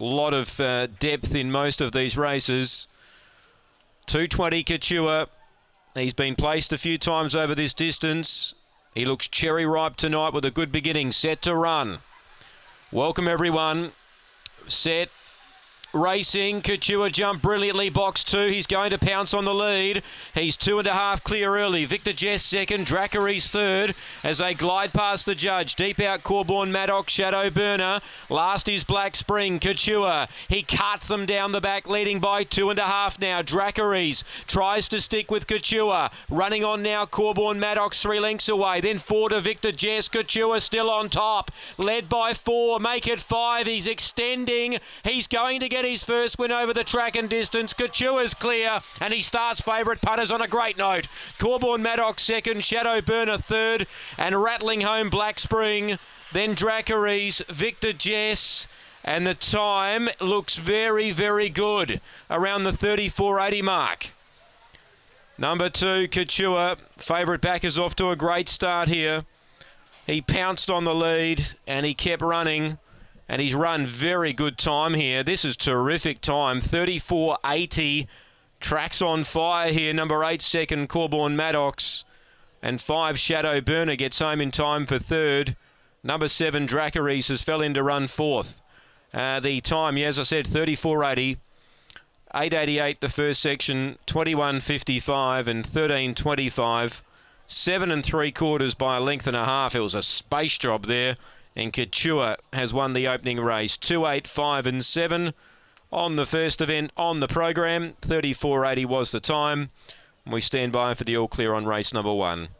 Lot of uh, depth in most of these races. 220 Couture. He's been placed a few times over this distance. He looks cherry ripe tonight with a good beginning. Set to run. Welcome everyone. Set Racing, Couture jumped brilliantly, box two. He's going to pounce on the lead. He's two and a half clear early. Victor Jess second, Dracarys third as they glide past the judge. Deep out, Corborn Maddox, Shadow Burner. Last is Black Spring, Couture. He cuts them down the back, leading by two and a half now. Dracarys tries to stick with Couture. Running on now, Corborn Maddox three lengths away. Then four to Victor Jess, Couture still on top. Led by four, make it five. He's extending. He's going to get get his first win over the track and distance. Couture's clear, and he starts favourite punters on a great note. Corborn Maddox second, Shadow Burner third, and rattling home Black Spring. Then Dracarys, Victor Jess. And the time looks very, very good, around the 34.80 mark. Number two, Couture. Favourite back is off to a great start here. He pounced on the lead and he kept running and he's run very good time here. This is terrific time, 34.80. Tracks on fire here, number eight, second, Corborn Maddox. And five, Shadow Burner gets home in time for third. Number seven, Dracarys has fell in to run fourth. Uh, the time, yeah, as I said, 34.80. 888 the first section, 21.55 and 13.25. Seven and three quarters by a length and a half. It was a space job there and Couture has won the opening race. 2, 8, 5 and 7 on the first event on the program. 34.80 was the time. We stand by for the all clear on race number one.